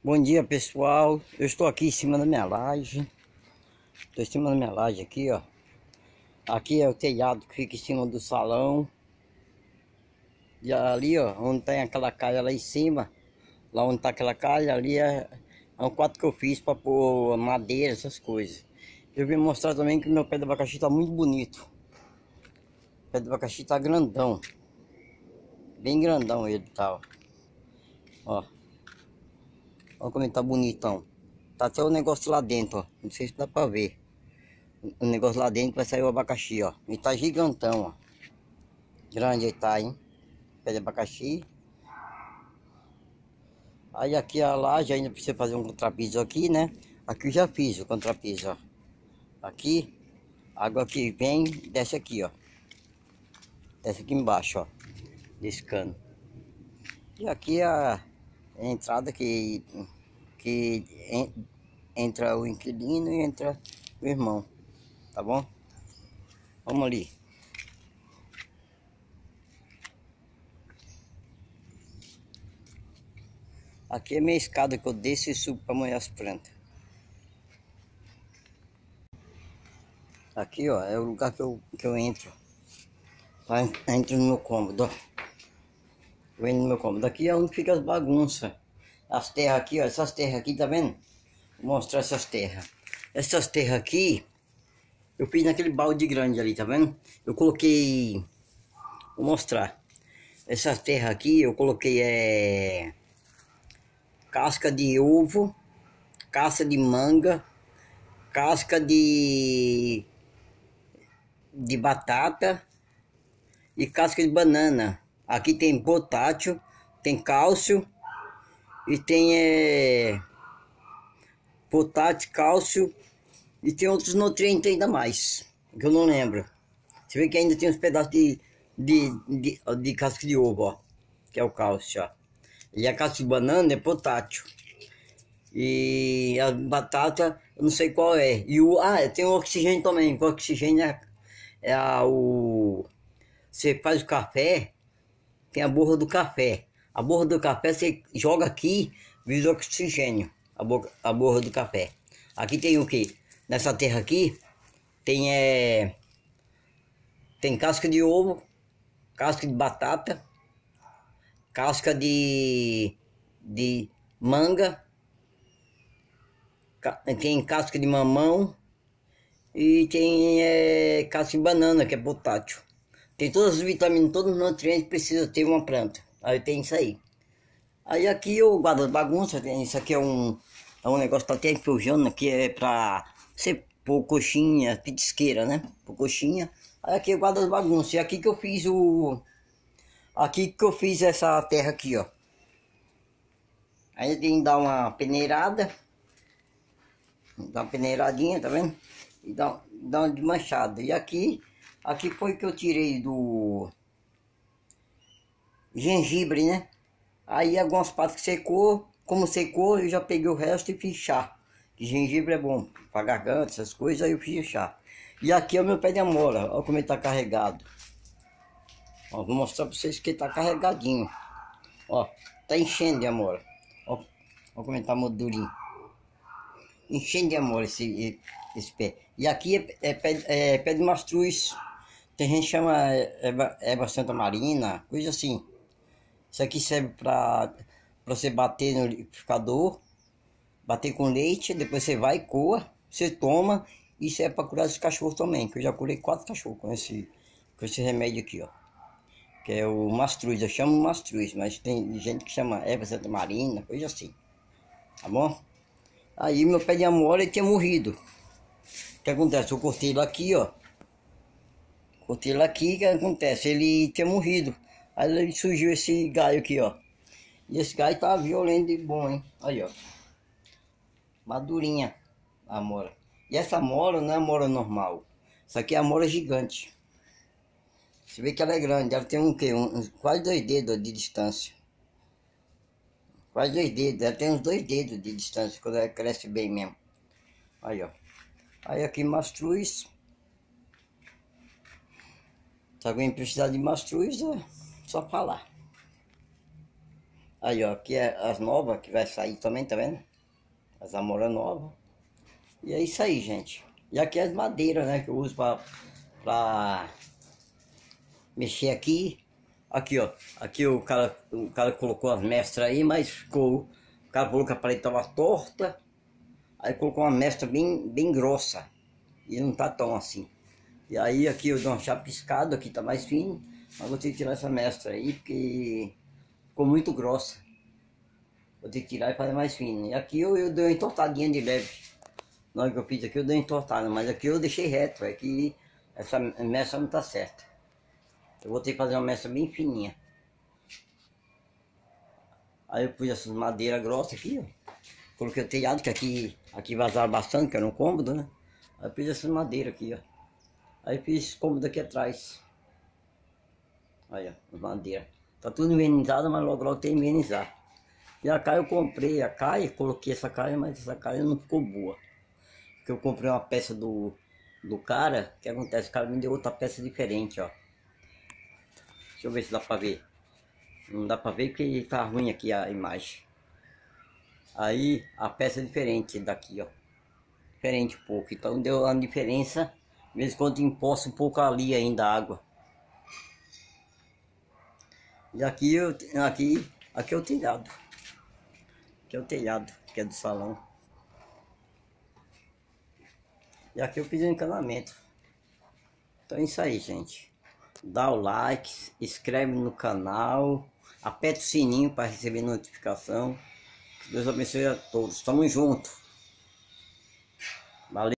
Bom dia pessoal, eu estou aqui em cima da minha laje. Estou em cima da minha laje aqui ó. Aqui é o telhado que fica em cima do salão. E ali ó, onde tem aquela calha lá em cima Lá onde está aquela calha, ali é, é um quarto que eu fiz para pôr madeira, essas coisas. Eu vim mostrar também que meu pé de abacaxi está muito bonito. O pé de abacaxi está grandão. Bem grandão ele tá ó Olha como ele tá bonitão. Tá até o negócio lá dentro, ó. Não sei se dá pra ver. O negócio lá dentro vai sair o abacaxi, ó. Ele tá gigantão, ó. Grande ele tá, hein? Pé de abacaxi. Aí aqui a laje ainda precisa fazer um contrapiso aqui, né? Aqui já fiz o contrapiso, ó. Aqui. Água que vem, desce aqui, ó. Desce aqui embaixo, ó. Desse cano. E aqui a entrada que, que entra o inquilino e entra o irmão, tá bom? Vamos ali. Aqui é minha escada que eu desço e subo para molhar as plantas. Aqui, ó, é o lugar que eu, que eu entro. Entro no meu cômodo, ó. Vendo no meu cômodo. Aqui é onde fica as bagunças. As terras aqui, ó. Essas terras aqui, tá vendo? Vou mostrar essas terras. Essas terras aqui, eu fiz naquele balde grande ali, tá vendo? Eu coloquei... Vou mostrar. Essas terras aqui, eu coloquei é... Casca de ovo, casca de manga, casca de... De batata e casca de banana. Aqui tem potássio, tem cálcio e tem é, cálcio e tem outros nutrientes ainda mais, que eu não lembro. Você vê que ainda tem uns pedaços de, de, de, de casca de ovo, ó, que é o cálcio, ó. E a casca de banana é potássio. E a batata, eu não sei qual é. E o, ah, tem o oxigênio também. O oxigênio é, é a, o... Você faz o café, tem a borra do café. A borra do café você joga aqui, visa oxigênio. A, borra, a borra do café. Aqui tem o que? Nessa terra aqui, tem é, tem casca de ovo, casca de batata, casca de, de manga, tem casca de mamão e tem é, casca de banana, que é potássio. Tem todas as vitaminas, todos os nutrientes que precisa ter uma planta. Aí tem isso aí. Aí aqui eu guardo as bagunças, isso aqui é um, é um negócio que tá até enferrujando, aqui é pra ser pôr coxinha, pitisqueira, né? Pôr coxinha. Aí aqui eu guardo as bagunças. E aqui que eu fiz o... Aqui que eu fiz essa terra aqui, ó. Aí tem que dar uma peneirada. Dá uma peneiradinha, tá vendo? E dá, dá uma desmanchada. E aqui Aqui foi que eu tirei do gengibre, né? Aí algumas partes que secou, como secou, eu já peguei o resto e fiz chá. Que gengibre é bom para garganta, essas coisas, aí eu fiz chá. E aqui é o meu pé de amora, olha como ele tá carregado. Ó, vou mostrar para vocês que ele tá carregadinho. Ó, tá enchendo de amora. Ó, ó como ele tá modurinho. Enchendo de amor esse, esse pé. E aqui é, é, é pé de mastruz. Tem gente que chama erva, erva santa marina, coisa assim. Isso aqui serve para você bater no liquidificador, bater com leite, depois você vai, coa, você toma. Isso é para curar os cachorros também, que eu já curei quatro cachorros com esse, com esse remédio aqui, ó. Que é o mastruz, eu chamo mastruz, mas tem gente que chama erva santa marina, coisa assim. Tá bom? Aí meu pé de amora tinha morrido. O que acontece? Eu cortei ele aqui, ó. Botei ele aqui, o que acontece? Ele tinha morrido. Aí surgiu esse galho aqui, ó. E esse galho tá violento e bom, hein? Aí, ó. Madurinha a mora. E essa mora não é mora normal. Isso aqui é a mora gigante. Você vê que ela é grande. Ela tem um quê? Um, quase dois dedos de distância. Quase dois dedos. Ela tem uns dois dedos de distância quando ela cresce bem mesmo. Aí, ó. Aí aqui mastruz. Se alguém precisar de mastruz, é só falar. Aí, ó, aqui é as novas que vai sair também, tá vendo? As amoras novas. E é isso aí, gente. E aqui as madeiras, né, que eu uso pra, pra mexer aqui. Aqui, ó. Aqui o cara, o cara colocou as mestras aí, mas ficou... O cara falou que a parede tava torta. Aí colocou uma mestra bem, bem grossa. E não tá tão assim. E aí aqui eu dou uma chapiscada, aqui tá mais fino. Mas vou ter que tirar essa mestra aí, porque ficou muito grossa. Vou ter que tirar e fazer mais fino. E aqui eu, eu dei uma entortadinha de leve. Na hora que eu fiz aqui eu dei uma entortada, mas aqui eu deixei reto. É que essa mestra não tá certa. Eu vou ter que fazer uma mestra bem fininha. Aí eu pus essas madeiras grossas aqui, ó. Coloquei o telhado, que aqui, aqui vazaram bastante, que era um cômodo, né? Aí eu fiz essas madeiras aqui, ó. Aí fiz cômodo aqui atrás. Aí, ó, madeira. Tá tudo envenenizado, mas logo logo tem que envenenizar. E a caia eu comprei, a caia, coloquei essa caia, mas essa caia não ficou boa. Porque eu comprei uma peça do, do cara, o que acontece? O cara me deu outra peça diferente, ó. Deixa eu ver se dá pra ver. Não dá pra ver porque tá ruim aqui a imagem. Aí a peça é diferente daqui, ó. Diferente um pouco. Então deu uma diferença. De vez em quando imposta um pouco ali ainda a água. E aqui, eu, aqui, aqui é o telhado. Aqui é o telhado, que é do salão. E aqui eu fiz o encanamento. Então é isso aí, gente. Dá o like, inscreve no canal, aperta o sininho para receber notificação. Que Deus abençoe a todos. Tamo junto. Valeu.